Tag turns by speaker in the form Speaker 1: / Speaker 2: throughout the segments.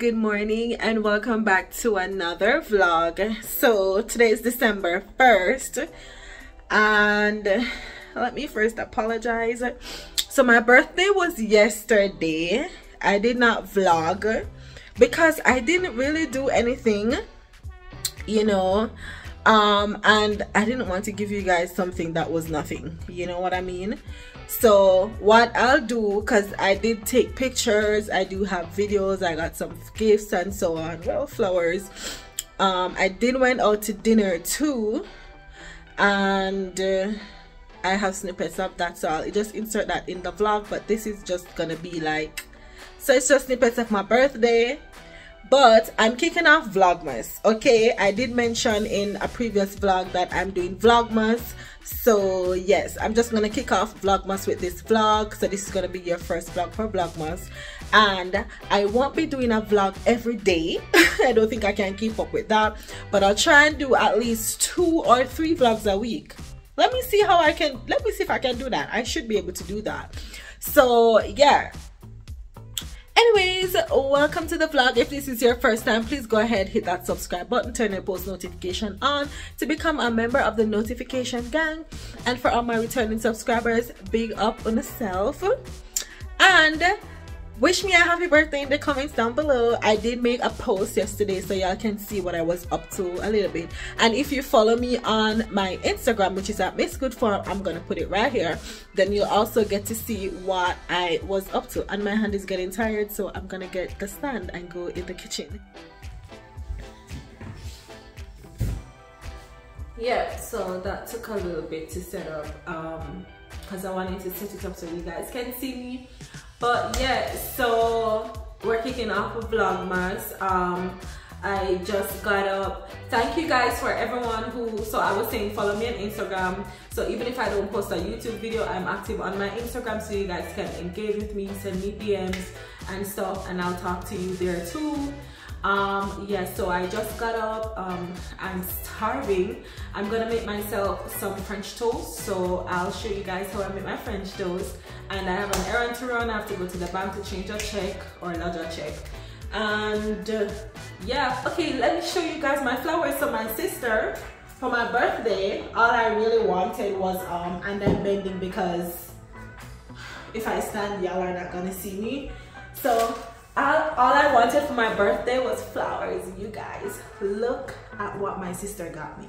Speaker 1: Good morning, and welcome back to another vlog. So, today is December 1st, and let me first apologize. So, my birthday was yesterday. I did not vlog because I didn't really do anything, you know, um, and I didn't want to give you guys something that was nothing, you know what I mean? so what i'll do because i did take pictures i do have videos i got some gifts and so on. Well flowers. Um i did went out to dinner too and uh, i have snippets of that so i'll just insert that in the vlog but this is just gonna be like so it's just snippets of my birthday but i'm kicking off vlogmas. Okay i did mention in a previous vlog that i'm doing vlogmas. So yes i'm just gonna kick off vlogmas with this vlog. So this is gonna be your first vlog for vlogmas. And i won't be doing a vlog every day. I don't think i can keep up with that. But i'll try and do at least two or three vlogs a week. Let me see how i can let me see if i can do that. I should be able to do that. So yeah anyways welcome to the vlog. If this is your first time please go ahead hit that subscribe button turn your post notification on to become a member of the notification gang. And for all my returning subscribers big up on yourself. And wish me a happy birthday in the comments down below. I did make a post yesterday so y'all can see what i was up to a little bit. And if you follow me on my instagram which is at miss good form i'm gonna put it right here then you'll also get to see what i was up to. And my hand is getting tired so i'm gonna get the stand and go in the kitchen. Yeah so that took a little bit to set up um because i wanted to set it up so you guys can see me but yeah so we're kicking off with vlogmas um I just got up. Thank you guys for everyone who, so I was saying follow me on Instagram. So even if I don't post a YouTube video, I'm active on my Instagram so you guys can engage with me, send me DMs and stuff and I'll talk to you there too um yeah so i just got up um i'm starving. I'm gonna make myself some french toast so i'll show you guys how i make my french toast. And i have an errand to run i have to go to the bank to change a check or lodge a check. And uh, yeah okay let me show you guys my flowers. So my sister for my birthday all i really wanted was um and i'm bending because if i stand y'all are not gonna see me. So all, I wanted for my birthday was flowers. You guys, look at what my sister got me.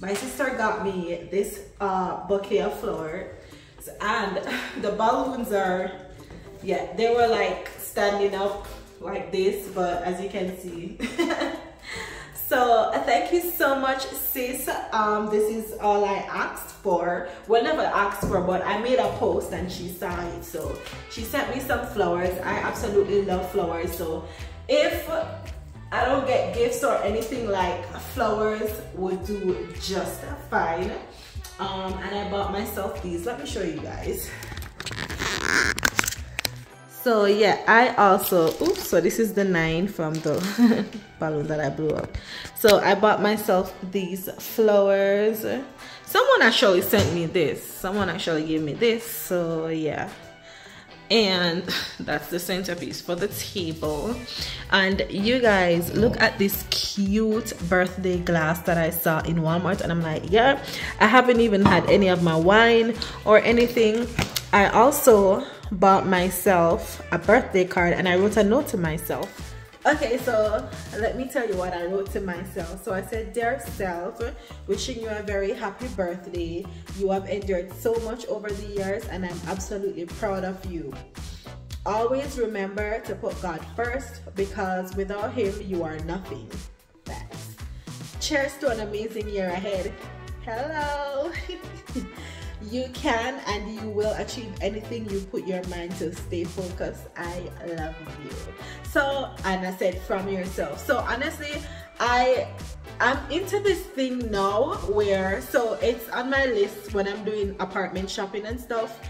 Speaker 1: My sister got me this uh, bouquet of flowers and the balloons are, yeah, they were like standing up like this, but as you can see, so uh, thank you so much sis. Um this is all i asked for. Well never asked for but i made a post and she saw it. So she sent me some flowers. I absolutely love flowers. So if i don't get gifts or anything like flowers would do just fine. Um and i bought myself these. Let me show you guys so yeah i also oops so this is the nine from the balloon that i blew up. So i bought myself these flowers. Someone actually sent me this. Someone actually gave me this so yeah. And that's the centerpiece for the table. And you guys look at this cute birthday glass that i saw in walmart and i'm like yeah i haven't even had any of my wine or anything. I also bought myself a birthday card and I wrote a note to myself. Okay, so let me tell you what I wrote to myself. So I said, Dear self, wishing you a very happy birthday. You have endured so much over the years and I'm absolutely proud of you. Always remember to put God first because without Him, you are nothing. Thanks. Cheers to an amazing year ahead. Hello. you can and you will achieve anything you put your mind to. Stay focused. I love you. So and i said from yourself. So honestly i i'm into this thing now where so it's on my list when i'm doing apartment shopping and stuff.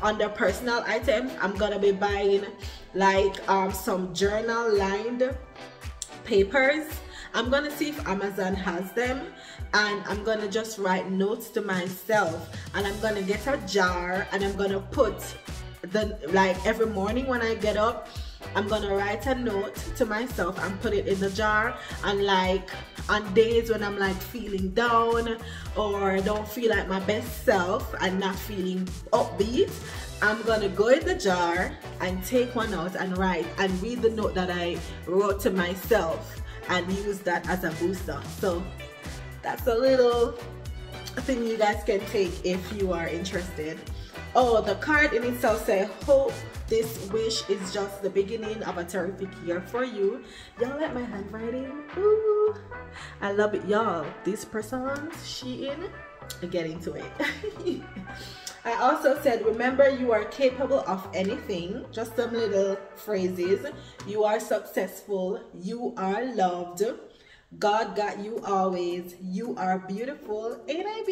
Speaker 1: Under personal items i'm gonna be buying like um some journal lined papers. I'm gonna see if Amazon has them and I'm gonna just write notes to myself and I'm gonna get a jar and I'm gonna put the like every morning when I get up I'm gonna write a note to myself and put it in the jar and like on days when I'm like feeling down or don't feel like my best self and not feeling upbeat I'm gonna go in the jar and take one out and write and read the note that I wrote to myself and use that as a booster. So that's a little thing you guys can take if you are interested oh the card in itself says hope this wish is just the beginning of a terrific year for you. Y'all like my handwriting? Ooh, I love it, y'all. This person's Shein, get into it. I also said, remember you are capable of anything. Just some little phrases. You are successful. You are loved. God got you always. You are beautiful. Ain't I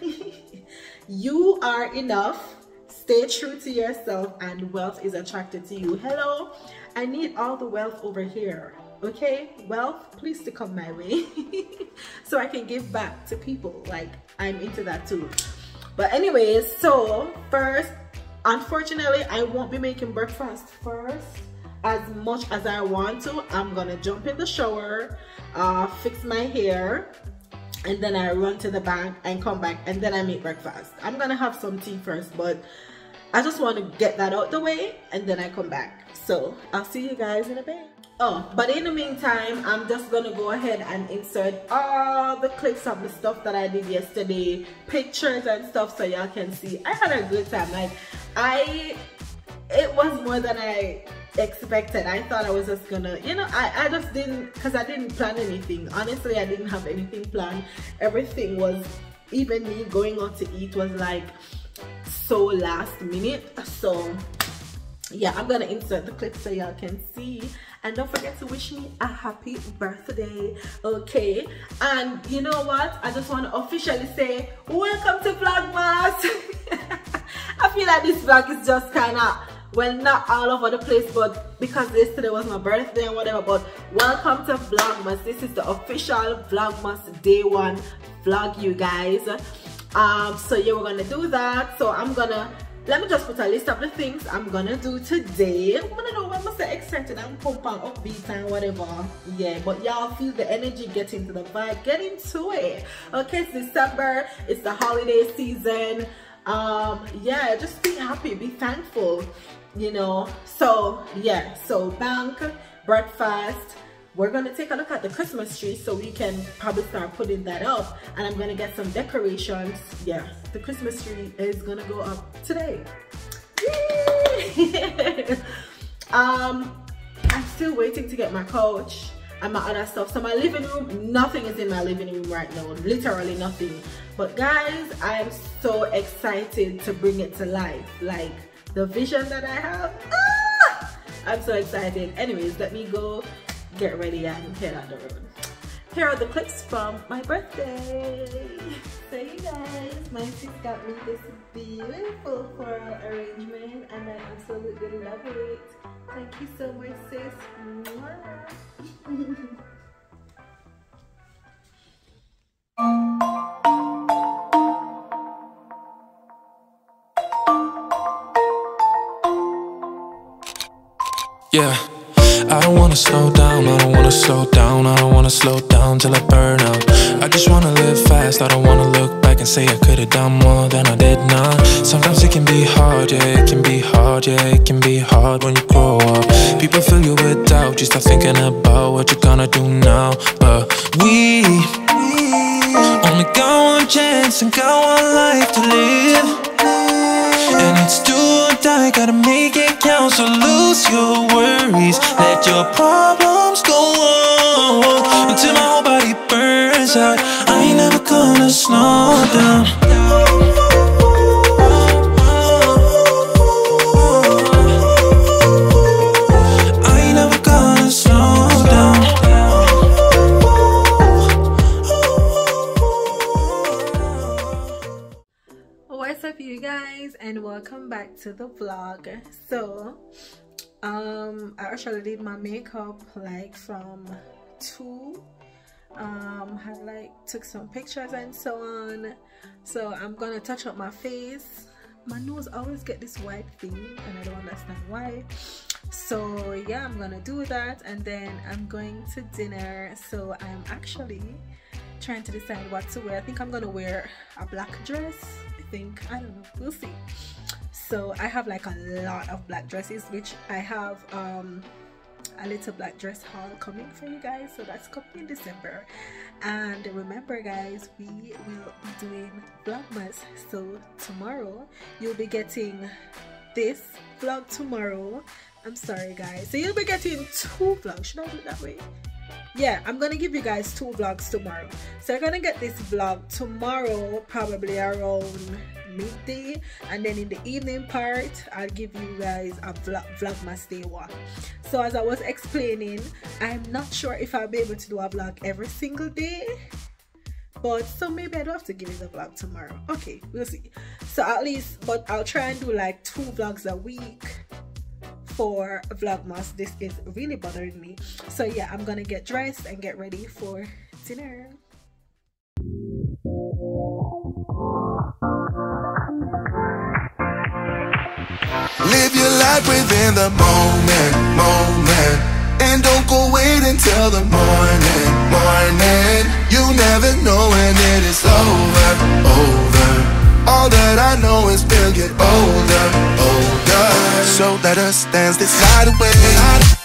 Speaker 1: beautiful? you are enough. Stay true to yourself and wealth is attracted to you. Hello, I need all the wealth over here. Okay, wealth, please to come my way so I can give back to people. Like, I'm into that too. But anyways, so first, unfortunately, I won't be making breakfast first as much as I want to. I'm gonna jump in the shower, uh, fix my hair, and then I run to the bank and come back and then I make breakfast. I'm gonna have some tea first, but I just want to get that out the way and then I come back. So I'll see you guys in a bit. Oh, but in the meantime, I'm just gonna go ahead and insert all the clips of the stuff that I did yesterday, pictures and stuff so y'all can see. I had a good time. Like, I, it was more than I expected. I thought I was just gonna, you know, I, I just didn't, cause I didn't plan anything. Honestly, I didn't have anything planned. Everything was, even me going out to eat was like, so last minute so yeah i'm gonna insert the clip so y'all can see and don't forget to wish me a happy birthday okay and you know what i just want to officially say welcome to vlogmas i feel like this vlog is just kind of well not all over the place but because yesterday was my birthday and whatever but welcome to vlogmas. This is the official vlogmas day one vlog you guys. Um so yeah we're gonna do that. So i'm gonna let me just put a list of the things i'm gonna do today. I'm gonna know i'm so excited i'm pumped on upbeat and whatever. Yeah but y'all feel the energy get into the vibe get into it. Okay it's december it's the holiday season. Um yeah just be happy be thankful you know so yeah so bank breakfast we're to take a look at the Christmas tree so we can probably start putting that up and I'm to get some decorations. Yeah, the Christmas tree is to go up today. um, I'm still waiting to get my couch and my other stuff. So my living room, nothing is in my living room right now, literally nothing. But guys, I am so excited to bring it to life. Like the vision that I have, ah! I'm so excited. Anyways, let me go get ready and head on the road. Here are the clips from my birthday. So you guys, my sis got me this beautiful floral arrangement and I absolutely love it. Thank you so much sis.
Speaker 2: Yeah. I don't wanna slow down, I don't wanna slow down I don't wanna slow down till I burn out. I just wanna live fast, I don't wanna look back and say I could've done more than I did now. Sometimes it can be hard, yeah, it can be hard, yeah, it can be hard when you grow up. People fill you with doubt, you start thinking about what you're gonna do now But we only got one chance and got one life to live and it's do or die, gotta make it count. So lose your worries, let your problems go on Until my whole body burns out. I ain't never gonna slow down
Speaker 1: back to the vlog. So um i actually did my makeup like from two. Um had like took some pictures and so on. So i'm gonna touch up my face. My nose always get this white thing and I don't understand why. So yeah I'm gonna do that and then I'm going to dinner. So I'm actually trying to decide what to wear. I think I'm gonna wear a black dress think I don't know we'll see. So I have like a lot of black dresses which I have um a little black dress haul coming for you guys. So that's coming in december. And remember guys we will be doing vlogmas. So tomorrow you'll be getting this vlog tomorrow. I'm sorry guys. So you'll be getting two vlogs. Should i do it that way yeah i'm gonna give you guys two vlogs tomorrow. So you're gonna get this vlog tomorrow probably around midday. And then in the evening part i'll give you guys a vlog vlogmas day one. So as i was explaining i'm not sure if i'll be able to do a vlog every single day but so maybe i don't have to give you the vlog tomorrow. Okay we'll see. So at least but i'll try and do like two vlogs a week for vlogmas this is really bothering me. So yeah i'm gonna get dressed and get ready for dinner.
Speaker 2: Live your life within the moment, moment. And don't go wait until the morning, morning. You never know when it is over, over. All that I know is we'll get older, older So let us dance this night away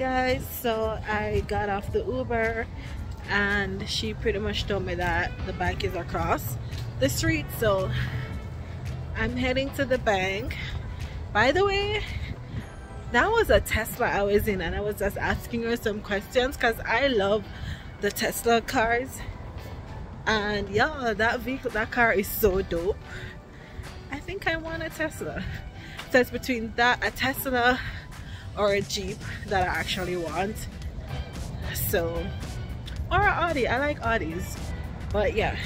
Speaker 1: guys, so I got off the Uber and she pretty much told me that the bank is across the street so I'm heading to the bank. By the way, that was a Tesla I was in and I was just asking her some questions because I love the Tesla cars. And yeah, that vehicle, that car is so dope. I think I want a Tesla. So it's between that, a Tesla or a Jeep that I actually want. So, or an Audi. I like Audis. But yeah,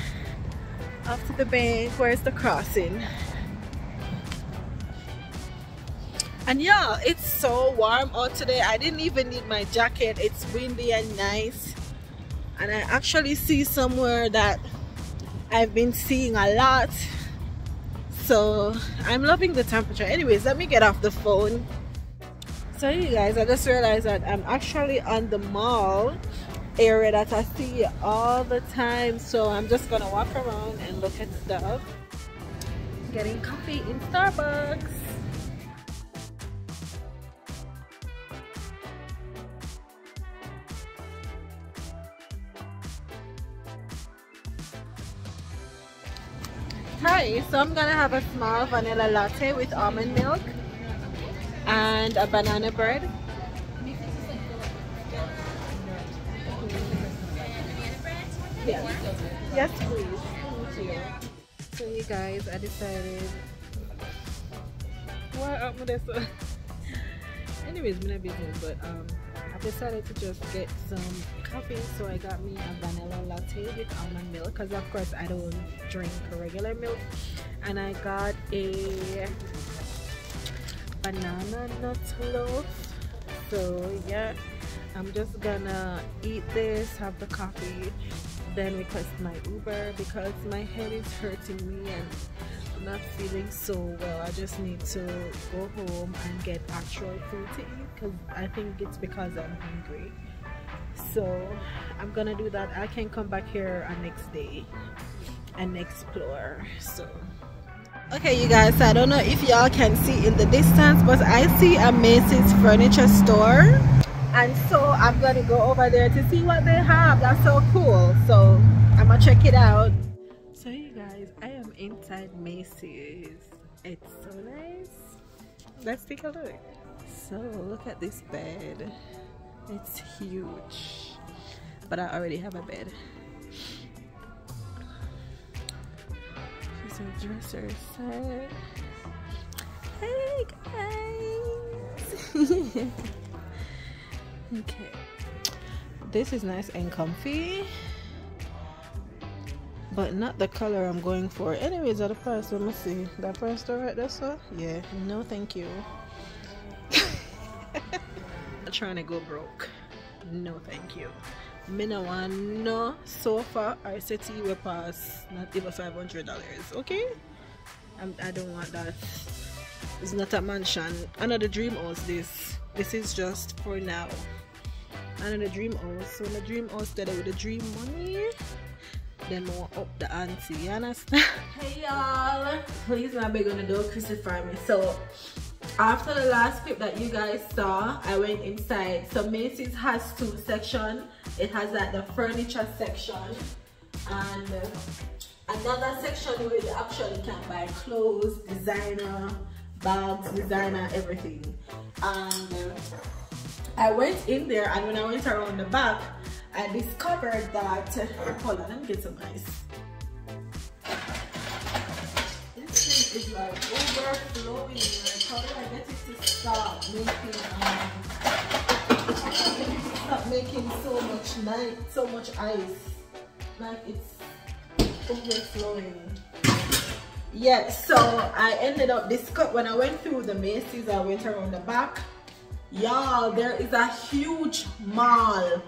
Speaker 1: off to the bank. Where's the crossing? and yeah it's so warm out today i didn't even need my jacket it's windy and nice and i actually see somewhere that i've been seeing a lot so i'm loving the temperature anyways let me get off the phone you guys i just realized that i'm actually on the mall area that i see all the time. So i'm just gonna walk around and look at stuff. Getting coffee in starbucks. Hi, so I'm gonna have a small vanilla latte with almond milk and a banana bread. Yes, yes please. Thank you. So you guys, I decided what up this? Anyways, my business, but um I decided to just get some coffee so I got me a vanilla latte with almond milk because of course I don't drink regular milk and I got a banana nut loaf so yeah I'm just gonna eat this have the coffee then request my Uber because my head is hurting me and I'm not feeling so well. I just need to go home and get actual food to eat because I think it's because I'm hungry. So i'm gonna do that. I can come back here on next day and explore so okay you guys i don't know if y'all can see in the distance but i see a macy's furniture store. And so i'm gonna go over there to see what they have. That's so cool. So i'm gonna check it out. So you guys i am inside macy's. It's so nice. Let's take a look. So look at this bed. It's huge. But I already have a bed Dresser set hey guys okay this is nice and comfy but not the color I'm going for. Anyways, at the price, let me see. That price still right there, so yeah. No, thank you. Trying to go broke. No, thank you. Me no want no sofa or settee we pass not even five hundred dollars. Okay, I'm, I don't want that. It's not a mansion. Another dream house. This this is just for now. Another dream house. So the dream house together with the dream money then more up the ante you understand hey y'all please not big on the door crucify me so after the last clip that you guys saw i went inside so macy's has two sections it has like the furniture section and another section where you actually can buy clothes designer bags designer everything and i went in there and when i went around the back I discovered that, hold on, let me get some ice. This thing is like overflowing. Like, how I get it to stop making, um, making so much night, so much ice? Like it's overflowing. Yeah, so I ended up this cup when I went through the Macy's, I went around the back. Y'all, there is a huge mall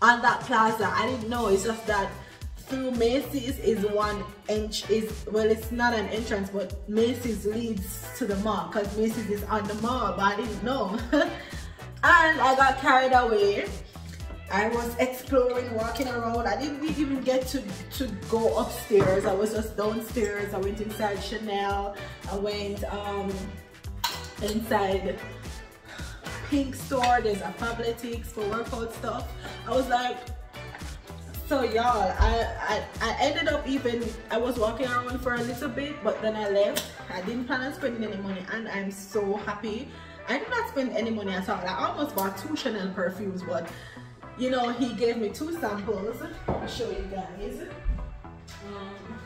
Speaker 1: on that plaza. I didn't know. It's just that through Macy's is one inch is well it's not an entrance but Macy's leads to the mall because Macy's is on the mall but I didn't know and I got carried away. I was exploring walking around. I didn't even get to to go upstairs. I was just downstairs. I went inside Chanel. I went um inside pink store. There's a Fabletics for workout stuff. I was like so y'all I, I I ended up even I was walking around for a little bit but then I left. I didn't plan on spending any money and I'm so happy I did not spend any money at all. I almost bought two Chanel perfumes but you know he gave me two samples. I'll show you guys. Um,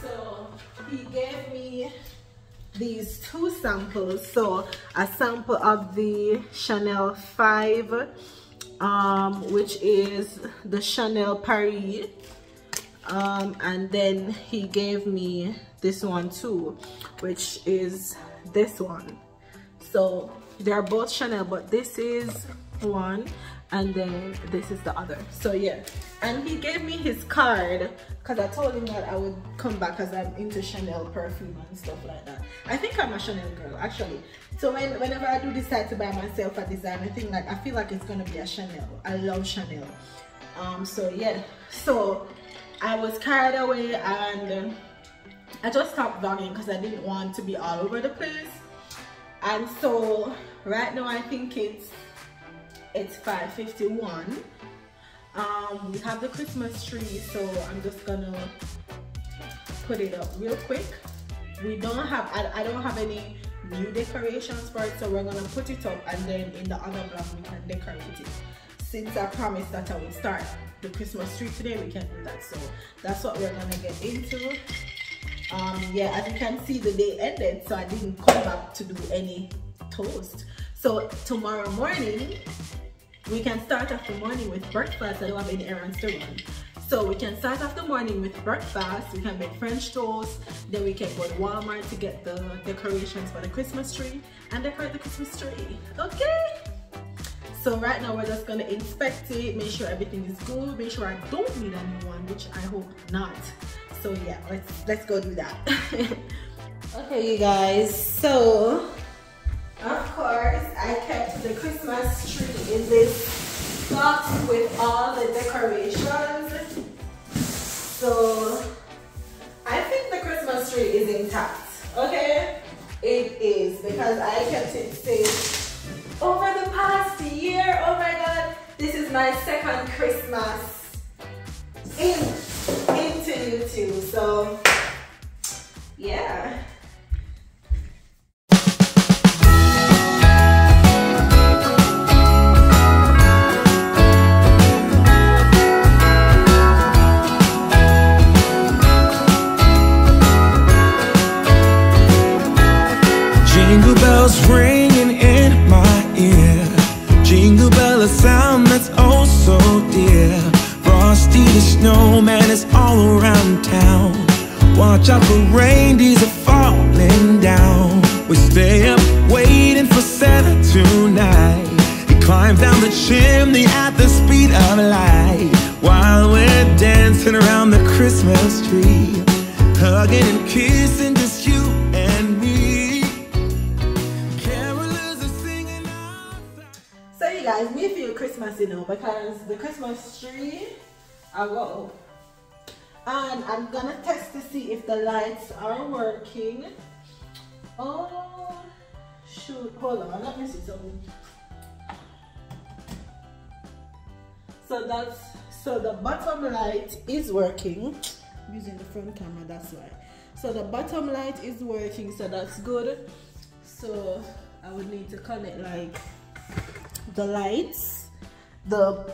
Speaker 1: so he gave me these two samples. So a sample of the chanel 5 um, which is the chanel paris. Um, and then he gave me this one too which is this one. So they're both chanel but this is one and then this is the other. So yeah. And he gave me his card because I told him that I would come back because I'm into Chanel perfume and stuff like that. I think I'm a Chanel girl actually. So when, whenever I do decide to buy myself a designer thing like I feel like it's gonna be a Chanel. I love Chanel. Um so yeah. So I was carried away and I just stopped vlogging because I didn't want to be all over the place. And so right now I think it's it's 5.51 um, we have the Christmas tree so I'm just gonna put it up real quick. We don't have I, I don't have any new decorations for it so we're gonna put it up and then in the other vlog we can decorate it. Since I promised that I would start the Christmas tree today we can do that. So that's what we're gonna get into um, yeah as you can see the day ended so I didn't come back to do any toast so tomorrow morning we can start off the morning with breakfast. I don't have any errands to run. So we can start off the morning with breakfast. We can make French toast. Then we can go to Walmart to get the decorations for the Christmas tree and decorate the Christmas tree. Okay? So right now we're just gonna inspect it, make sure everything is good, make sure I don't need a new one, which I hope not. So yeah, let's let's go do that. okay, you guys. So of course, I kept the Christmas tree in this box with all the decorations. So, I think the Christmas tree is intact, okay? It is, because I kept it safe over the past year. Oh my God, this is my second Christmas in, YouTube. So, yeah. I go. And I'm gonna test to see if the lights are working. Oh, shoot, hold on, let me see something. So that's, so the bottom light is working. I'm using the front camera, that's why. So the bottom light is working, so that's good. So I would need to connect like the lights, the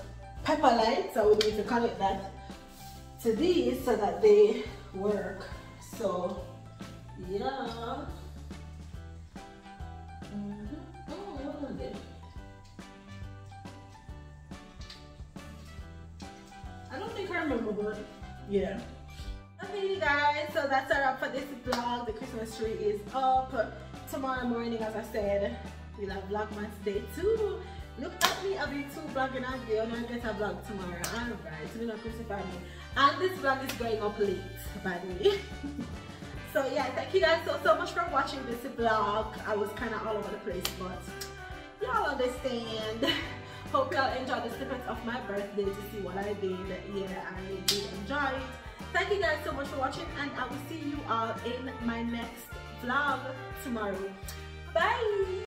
Speaker 1: pepper lights, I would need to connect that to these so that they work. So yeah. What are? I don't think I remember, but yeah. Okay, you guys, so that's a wrap for this vlog. The Christmas tree is up. Tomorrow morning, as I said, we'll have Vlogmas Day 2. Look at me, I'll be two vlogging a day and I oh, get a vlog tomorrow. Alright, so not crucify me. And this vlog is going up late, by the way. so yeah, thank you guys so, so much for watching this vlog. I was kind of all over the place, but y'all understand. Hope y'all enjoyed the snippets of my birthday to see what I did. Yeah, I did enjoy it. Thank you guys so much for watching and I will see you all in my next vlog tomorrow. Bye!